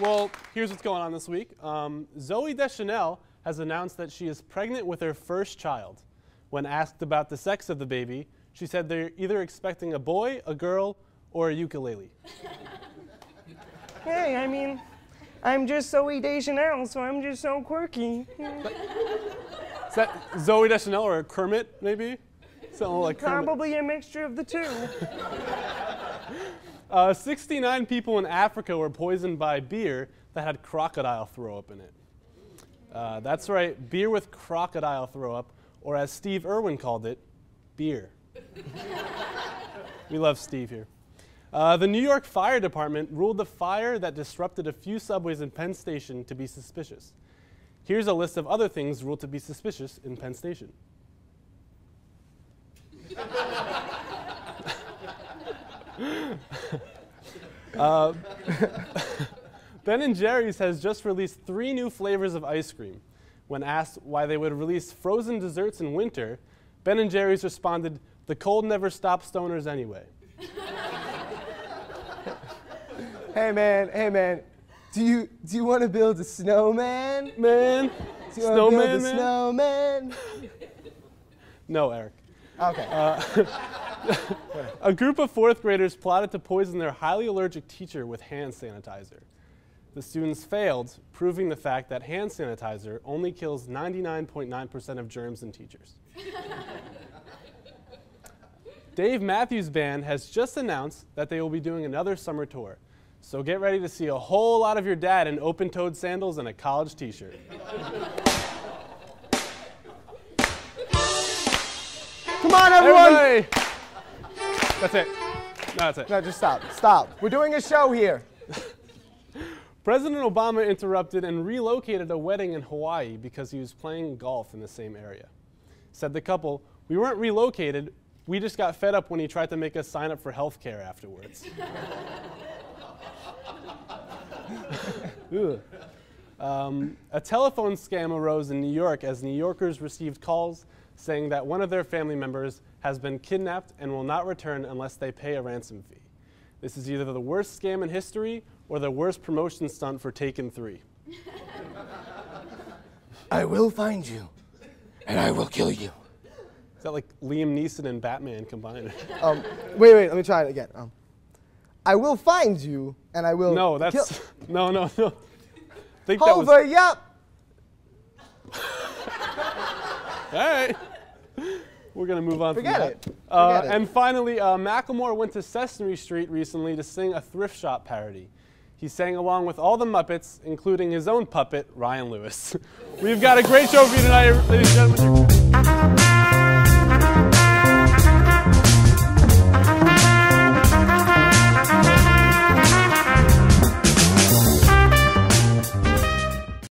well, here's what's going on this week. Um, Zooey Deschanel has announced that she is pregnant with her first child. When asked about the sex of the baby, she said they're either expecting a boy, a girl, or a ukulele. Hey, I mean, I'm just Zooey Deschanel, so I'm just so quirky. Is that Zooey Deschanel or Kermit, maybe? Something like Kermit. Probably a mixture of the two. Uh, 69 people in Africa were poisoned by beer that had crocodile throw up in it. Uh, that's right, beer with crocodile throw up, or as Steve Irwin called it, beer. we love Steve here. Uh, the New York Fire Department ruled the fire that disrupted a few subways in Penn Station to be suspicious. Here's a list of other things ruled to be suspicious in Penn Station. Uh, ben and Jerry's has just released three new flavors of ice cream. When asked why they would release frozen desserts in winter, Ben and Jerry's responded, "The cold never stops stoners anyway." Hey man, hey man, do you do you want to build a snowman? Man, Do you build snowman, a man. snowman? No, Eric. Okay. A group of fourth graders plotted to poison their highly allergic teacher with hand sanitizer. The students failed, proving the fact that hand sanitizer only kills 99.9% of germs in teachers. Dave Matthews Band has just announced that they will be doing another summer tour. So get ready to see a whole lot of your dad in open toed sandals and a college t shirt. Come on, everyone. Everybody! That's it. No, that's it. No, just stop. Stop. We're doing a show here. President Obama interrupted and relocated a wedding in Hawaii because he was playing golf in the same area. Said the couple, We weren't relocated, we just got fed up when he tried to make us sign up for health care afterwards. Um, a telephone scam arose in New York as New Yorkers received calls saying that one of their family members has been kidnapped and will not return unless they pay a ransom fee. This is either the worst scam in history or the worst promotion stunt for Taken 3. I will find you, and I will kill you. Is that like Liam Neeson and Batman combined? Um, wait, wait. Let me try it again. Um, I will find you, and I will. no, that's no, no, no. Think that was Hover, yup. all right. We're gonna move on. Forget from that. it. Uh, Forget it. And finally, uh, Macklemore went to Sesame Street recently to sing a thrift shop parody. He sang along with all the Muppets, including his own puppet, Ryan Lewis. We've got a great show for you tonight, ladies and gentlemen.